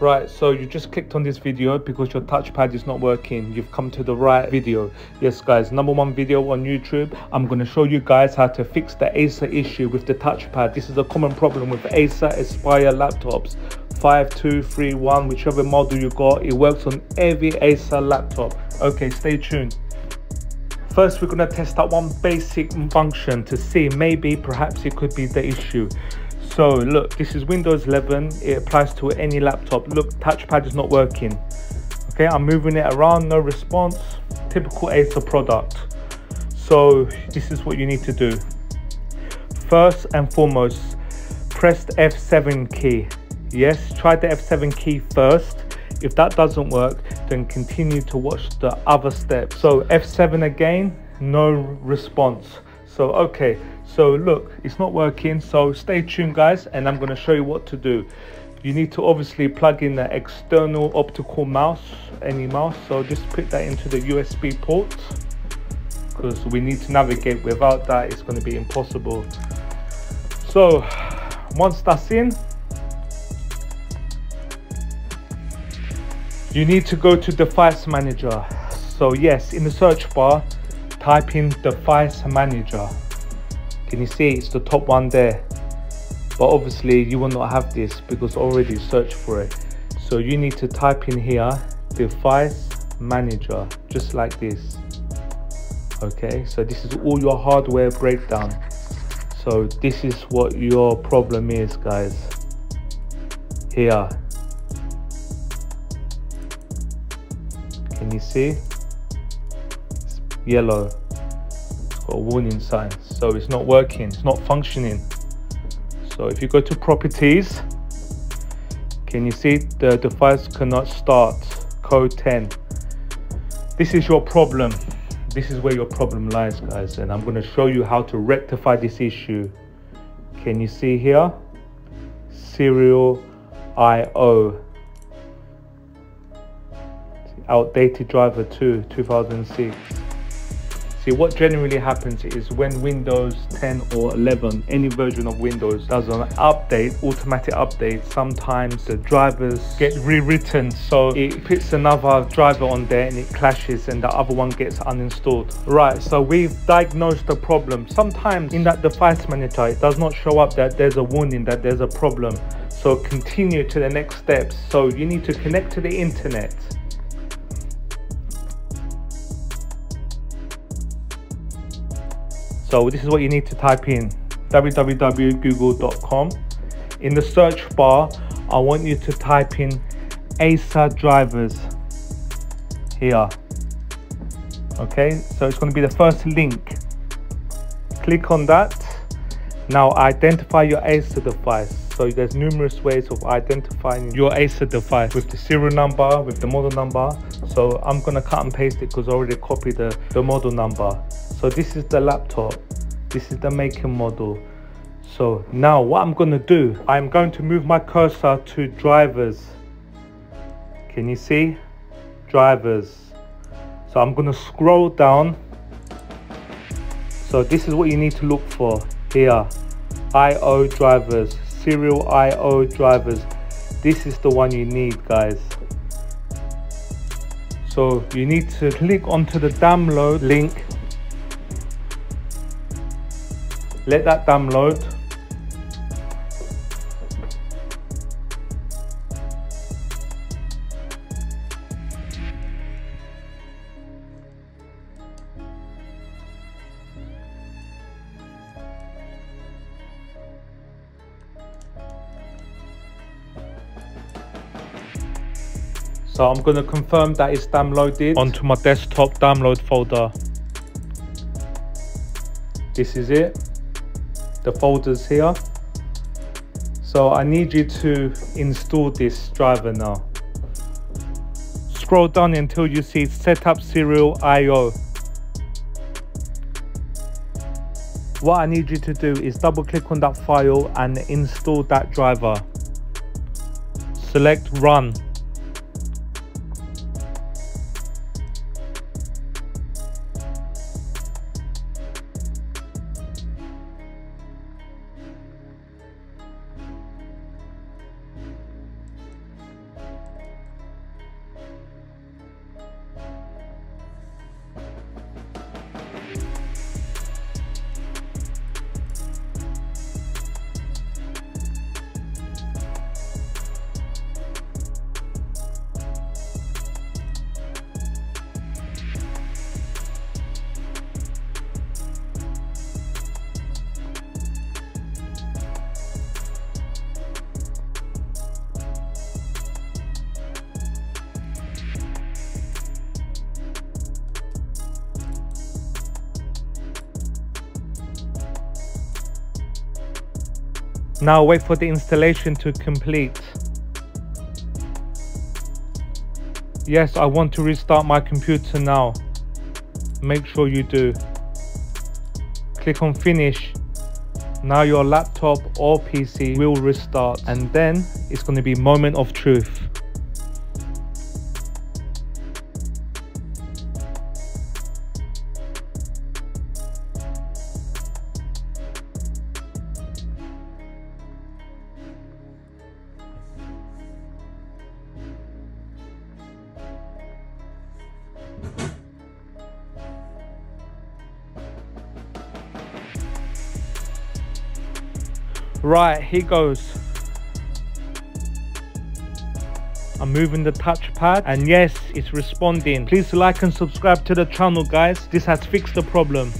Right, so you just clicked on this video because your touchpad is not working. You've come to the right video. Yes, guys, number one video on YouTube. I'm going to show you guys how to fix the Acer issue with the touchpad. This is a common problem with Acer Aspire laptops. 5231, whichever model you got, it works on every Acer laptop. Okay, stay tuned. First, we're going to test out one basic function to see maybe perhaps it could be the issue. So look, this is Windows 11. It applies to any laptop. Look, touchpad is not working. Okay, I'm moving it around, no response. Typical Acer product. So this is what you need to do. First and foremost, press the F7 key. Yes, try the F7 key first. If that doesn't work, then continue to watch the other steps. So F7 again, no response. So okay, so look, it's not working. So stay tuned guys and I'm going to show you what to do. You need to obviously plug in the external optical mouse, any mouse. So just put that into the USB port because we need to navigate. Without that, it's going to be impossible. So once that's in, you need to go to device manager. So yes, in the search bar, type in device manager. Can you see it's the top one there? But obviously you will not have this because already searched for it. So you need to type in here device manager just like this. Okay so this is all your hardware breakdown. So this is what your problem is guys. Here. Can you see it's yellow got a warning sign. So it's not working it's not functioning. So if you go to properties can you see the device cannot start code 10 this is your problem. This is where your problem lies guys and i'm going to show you how to rectify this issue. Can you see here? Serial io outdated driver 2 2006 See, what generally happens is when Windows 10 or 11, any version of Windows does an update, automatic update, sometimes the drivers get rewritten. So it puts another driver on there and it clashes and the other one gets uninstalled. Right, so we've diagnosed the problem. Sometimes in that device manager, it does not show up that there's a warning that there's a problem. So continue to the next steps. So you need to connect to the internet. So this is what you need to type in www.google.com. In the search bar, I want you to type in Acer drivers here. Okay, so it's going to be the first link. Click on that. Now identify your Acer device. So there's numerous ways of identifying your Acer device with the serial number, with the model number. So I'm gonna cut and paste it because I already copied the, the model number so this is the laptop. This is the make and model. So now what i'm going to do i'm going to move my cursor to drivers. Can you see? Drivers. So i'm going to scroll down. So this is what you need to look for here. Io drivers serial io drivers. This is the one you need guys. So you need to click onto the download link let that download So I'm going to confirm that it's downloaded onto my desktop download folder. This is it the folders here. So I need you to install this driver now. Scroll down until you see setup serial IO. What I need you to do is double click on that file and install that driver. Select run. Now wait for the installation to complete. Yes, I want to restart my computer now. Make sure you do. Click on finish. Now your laptop or PC will restart and then it's going to be moment of truth. Right, here goes. I'm moving the touchpad and yes, it's responding. Please like and subscribe to the channel guys. This has fixed the problem.